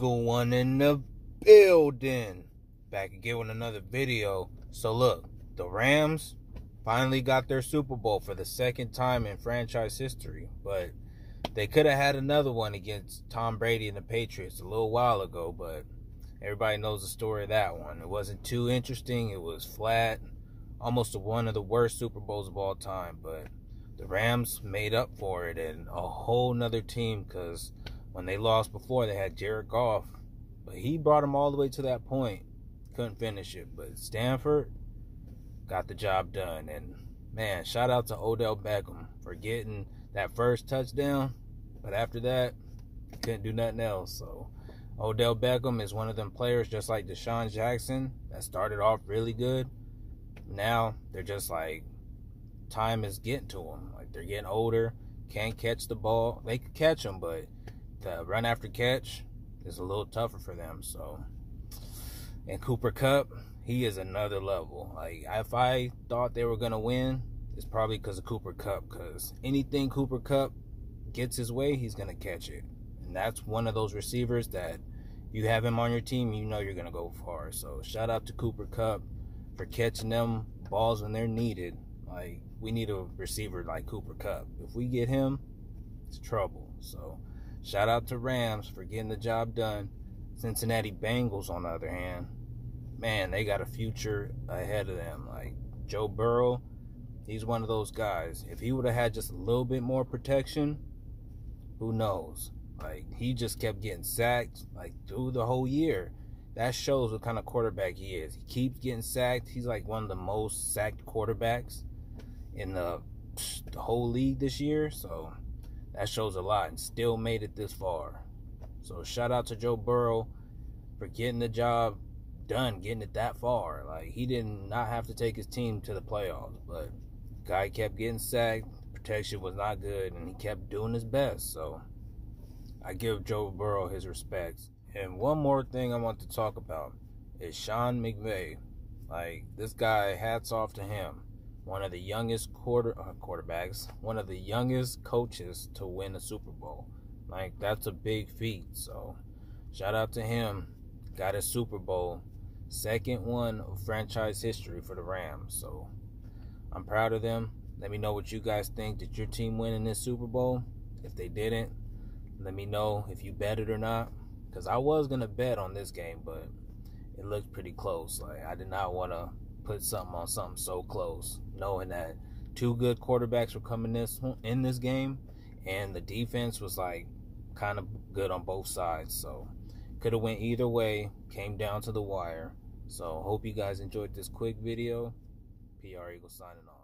Sean in the building. Back again with another video. So look, the Rams finally got their Super Bowl for the second time in franchise history, but they could have had another one against Tom Brady and the Patriots a little while ago, but everybody knows the story of that one. It wasn't too interesting. It was flat, almost one of the worst Super Bowls of all time, but the Rams made up for it and a whole nother team because when they lost before, they had Jared Goff, but he brought them all the way to that point. Couldn't finish it, but Stafford got the job done. And man, shout out to Odell Beckham for getting that first touchdown. But after that, couldn't do nothing else. So Odell Beckham is one of them players just like DeSean Jackson that started off really good. Now they're just like time is getting to them. Like they're getting older, can't catch the ball. They could catch them, but the run after catch is a little tougher for them. So, and Cooper Kupp, he is another level. Like if I thought they were gonna win, it's probably because of Cooper Kupp. Because anything Cooper Kupp gets his way, he's gonna catch it. And that's one of those receivers that you have him on your team, you know you're gonna go far. So shout out to Cooper Kupp for catching them balls when they're needed. Like we need a receiver like Cooper Kupp. If we get him, it's trouble. So shout out to Rams for getting the job done. Cincinnati Bengals, on the other hand, man, they got a future ahead of them. Like Joe Burrow, he's one of those guys. If he would have had just a little bit more protection, who knows? Like he just kept getting sacked like through the whole year. That shows what kind of quarterback he is. He keeps getting sacked. He's like one of the most sacked quarterbacks in the, the whole league this year. So that shows a lot and still made it this far. So shout out to Joe Burrow for getting the job done, getting it that far. Like he did not have to take his team to the playoffs, but guy kept getting sacked. Protection was not good, and he kept doing his best. So I give Joe Burrow his respects. And one more thing I want to talk about is Sean McVay. Like this guy, hats off to him one of the youngest quarter uh, quarterbacks, one of the youngest coaches to win a Super Bowl. Like that's a big feat. So shout out to him. Got a Super Bowl, second one of franchise history for the Rams. So I'm proud of them. Let me know what you guys think. Did your team win in this Super Bowl? If they didn't, let me know if you bet it or not. Because I was gonna bet on this game, but it looked pretty close. Like I did not want to put something on something so close, knowing that two good quarterbacks were coming this in this game, and the defense was like kind of good on both sides. So could have went either way. Came down to the wire. So hope you guys enjoyed this quick video. PR Eagle signing off.